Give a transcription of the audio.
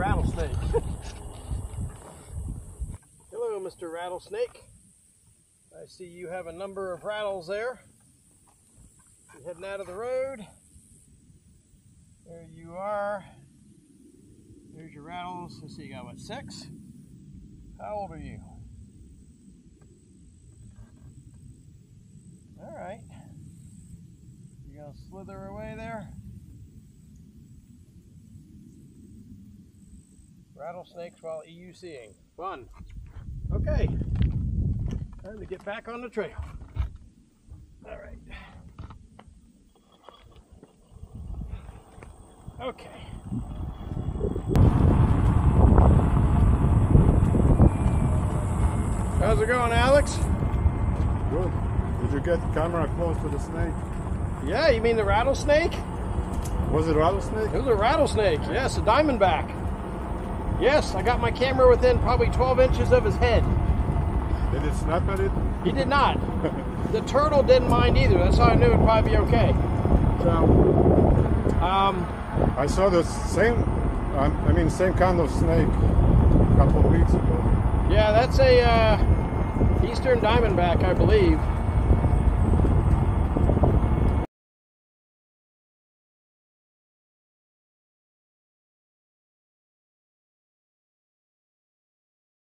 Rattlesnake. Hello, Mr. Rattlesnake. I see you have a number of rattles there. You're heading out of the road. There you are. There's your rattles. I see, you got what, six? How old are you? All right. You gonna slither away there? Rattlesnakes while EUCing. Fun. Okay. Time to get back on the trail. All right. Okay. How's it going, Alex? Good. Did you get the camera close to the snake? Yeah, you mean the rattlesnake? Was it rattlesnake? It was a rattlesnake, yes, a diamondback. Yes, I got my camera within probably 12 inches of his head. Did it snap at it? He did not. the turtle didn't mind either. That's how I knew it'd probably be okay. So, um, I saw the same, um, I mean, same kind of snake a couple of weeks ago. yeah, that's a uh, eastern diamondback, I believe.